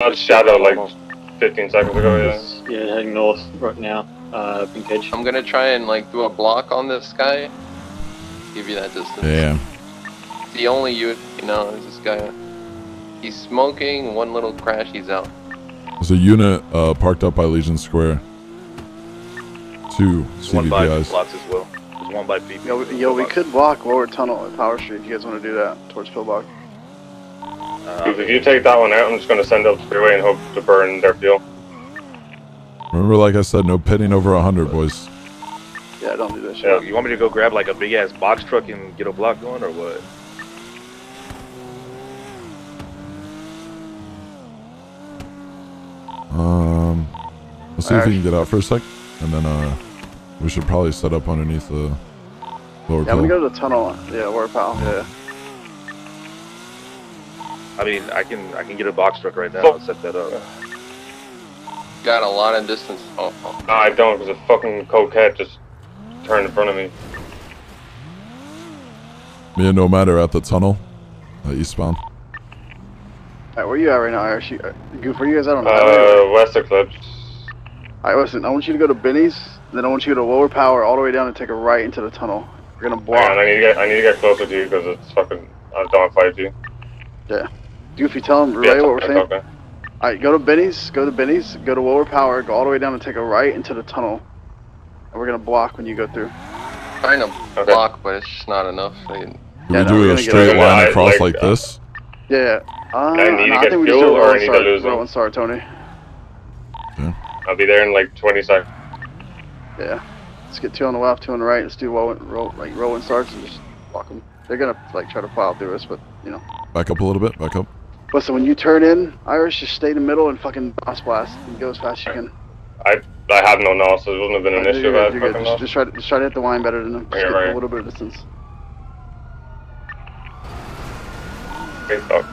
Not shadow like 15 seconds ago, yeah. Yeah, heading north right now. Uh, Pinkcage. I'm gonna try and like do a block on this guy. Give you that distance. Yeah. The only you you know is this guy. He's smoking. One little crash, he's out. There's a unit uh, parked up by Legion Square. Two There's one by CVPIs. blocks as well. There's one by PP. Yo, yo, we could block Lower Tunnel at Power Street if you guys want to do that towards Pillbox. Uh, If you take that one out, I'm just gonna send up the freeway and hope to burn their fuel. Remember, like I said, no pitting over 100, boys. Yeah, don't do that shit. Yeah. you want me to go grab like a big ass box truck and get a block going or what? Um, let's see if we can get out for a sec, and then uh, we should probably set up underneath the lower Yeah, I'm gonna go to the tunnel. Yeah, Lower Pal. Yeah. I mean, I can I can get a box truck right now. I'll set that up. Got a lot of distance. Oh, oh. No, I don't, because a fucking coquette just turned in front of me. Me and Nomad are at the tunnel, uh, eastbound. Alright, where you at right now, Irish? You, uh, Goof, where you guys at on the highway? Uh, West Eclipse. Alright, listen, I want you to go to Benny's, then I want you to go to Lower Power all the way down and take a right into the tunnel. We're gonna block. Hang on, I need to get, I need to get closer to you because it's fucking, I don't want to fight you. Goofy, tell him, Yeah, relay what we're saying. okay. Alright, go to Benny's, go to Benny's, go to Lower Power, go all the way down and take a right into the tunnel. And we're gonna block when you go through. Trying to Okay. block, but it's just not enough. I- Do Yeah, we no, we're do gonna a straight line that, across like, like this? Yeah, yeah. Uh, I need to no, I think we fuel just do or roll I and need to start, lose them? roll and start, Tony. I'll be there in like 20 seconds. Yeah. Let's get two on the left, two on the right. Let's do roll, roll like roll and starts and just block them. They're gonna like try to plow through us, but you know. Back up a little bit. Back up. Listen, when you turn in, Irish, just stay in the middle and fucking boss blast and go as fast as you can. I I have no NOS, so it wouldn't have been an You're issue good, if you're good. fucking Just, NOS. just try to just try to hit the line better than them. Just Yeah, get right. a little bit of distance. Okay, fuck.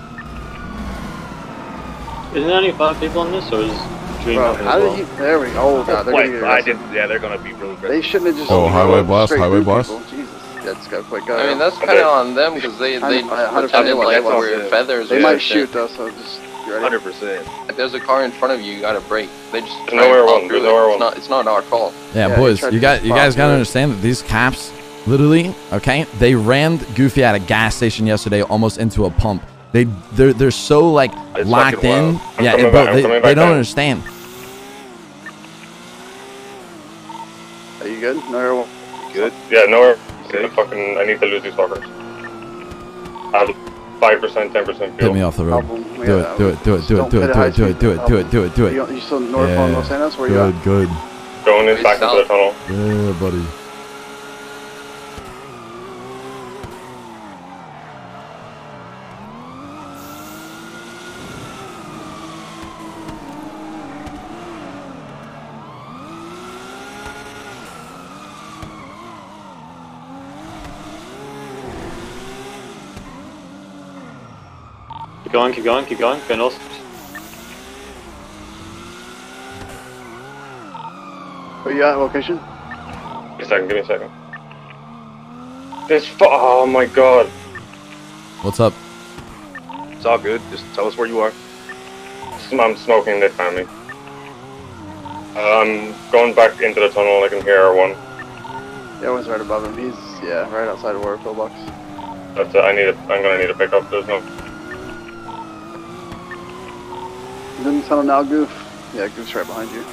Isn't there only five people on this, or is Dream Bro, on it how as did well? you? There we go. Oh god, they're Wait, gonna get I aggressive. didn't. Yeah, they're gonna be really They shouldn't have just. Oh, highway straight blast, highway blast. people. Jesus, yeah, just gotta quick go. I mean, that's kind of on them because they they Hundred- hundred pretended percent. like That's we're feathers. they might shit. shoot though, so just you ready? Hundred percent. If there's a car in front of you, you gotta brake. They just There's try nowhere one, through there's nowhere it. one. It's not. It's not our fault. Yeah, Yeah, boys, you to got you guys gotta understand that these cops, literally, okay, they rammed Goofy at a gas station yesterday, almost into a pump. They they're they're so like It's locked in. I'm Yeah, coming bro, they, they don't down. understand. Are you good? No, you're Good. Yeah, nowhere. Okay. Fucking, I need to lose these fuckers. I have 5%, 10% fuel. Get me off the road. Do it, do it, do it, do it, do it, do it, do it, do it, do it, do it, do it. You, you still north on Los Angeles? Where you Good, at? good. Going back into the tunnel. Yeah, buddy. Going, keep going, keep going. Go north. Where you at? Location? Give me a second, give me a second. This fu- oh my god. What's up? It's all good. Just tell us where you are. I'm smoking, they found me. I'm going back into the tunnel, I can hear R1. Yeah, one's right above him. He's yeah, right outside of where pillbox. That's it, I need a, I'm gonna need a pickup, there's no... He's in the tunnel now, Goof. Yeah, Goof's right behind you.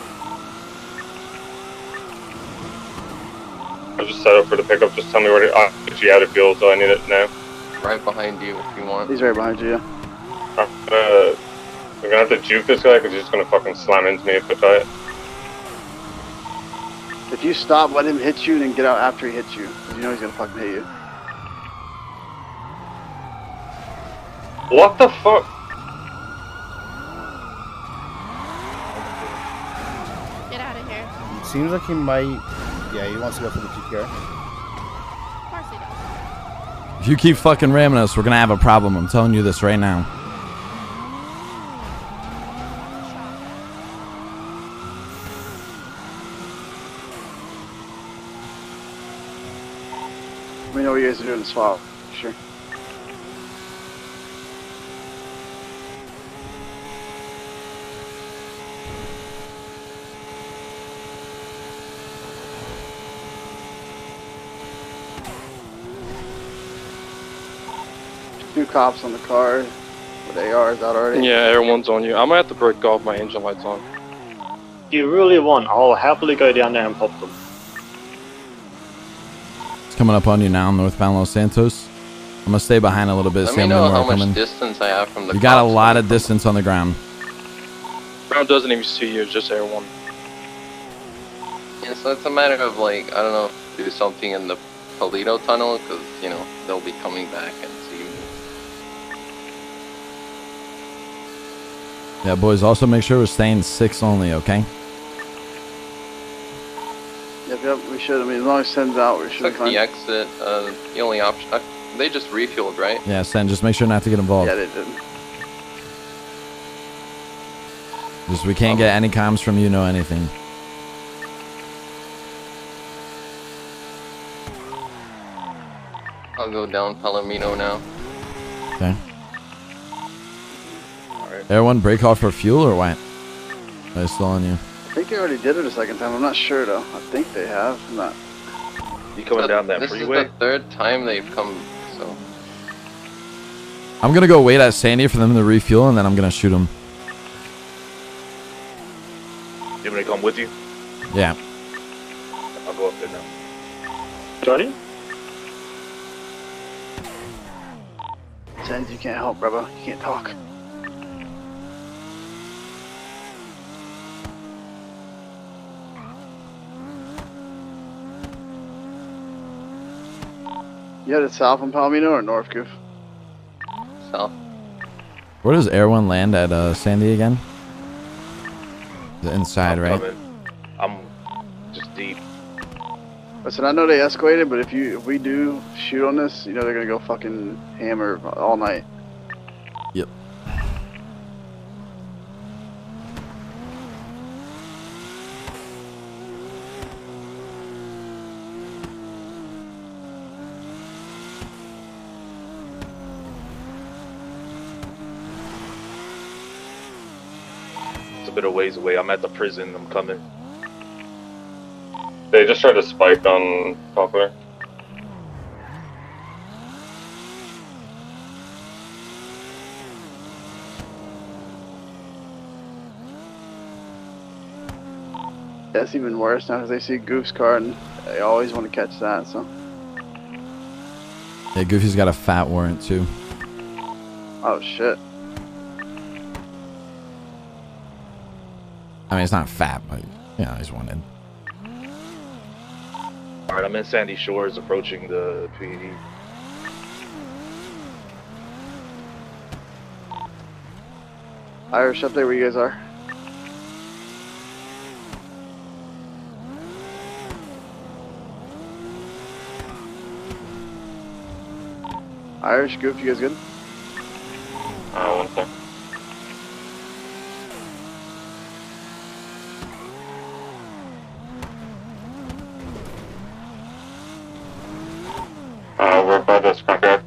I just set up for the pickup, just tell me where to... I'm actually out of fuel, so I need it now. Right behind you if you want. He's right behind you. Yeah. I'm gonna... I'm gonna have to juke this guy, because he's just gonna fucking slam into me if I try it. If you stop, let him hit you, then get out after he hits you. 'cause you know he's gonna fucking hit you. What the fuck? Get out of here. Seems like he might. Yeah, he wants to go for the GTR. Of course he does. If you keep fucking ramming us, we're gonna have a problem. I'm telling you this right now. We know what you guys are doing to swap. Sure. Two cops on the car with ARs out already. Yeah, everyone's on you. I'm gonna have to break off my engine lights on. If you really want, I'll happily go down there and pop them. It's coming up on you now, northbound Los Santos. I'm gonna stay behind a little bit, Let me know how much coming. distance I have from the You got a lot of distance on the ground. Brown doesn't even see you, it's just Air 1. Yeah, so it's a matter of like, I don't know, do something in the Polito tunnel, because, you know, they'll be coming back and see me. Yeah, boys. Also, make sure we're staying six only. Okay. Yep, yep, we should. I mean, as long as sends out, we should be Took fine. the exit, uh, the only option, uh, they just refueled, right? Yeah, Sen. Just make sure not to get involved. Yeah, they did. Just we can't get any comms from you. know anything. I'll go down Palomino now. Okay. Alright. Everyone break off for fuel or what? I still on you. I think they already did it a second time. I'm not sure though. I think they have. I'm not. You coming But down that this freeway? is the third time they've come, so. I'm gonna go wait at Sandy for them to refuel, and then I'm gonna shoot them. You want me to come with you? Yeah. I'll go up there now. Johnny? Sends, you can't help, brother. You can't talk. You headed south on Palomino or north, Goof? South. Where does Air One land at uh, Sandy again? The inside, I'm right? coming. I'm just deep. Listen, I know they escalated, but if you if we do shoot on this, you know they're gonna go fucking hammer all night. It's a bit of ways away. I'm at the prison. I'm coming. They just tried to spike on Poplar. That's even worse now because they see Goof's car and they always want to catch that. So, Yeah, Goofy's got a fat warrant too. oh shit. I mean, it's not fat, but you know, he's wanted. All right, I'm in Sandy Shores, approaching the. PD. Irish up there where you guys are. Irish, Goof, you guys good? uh, were bubbles compared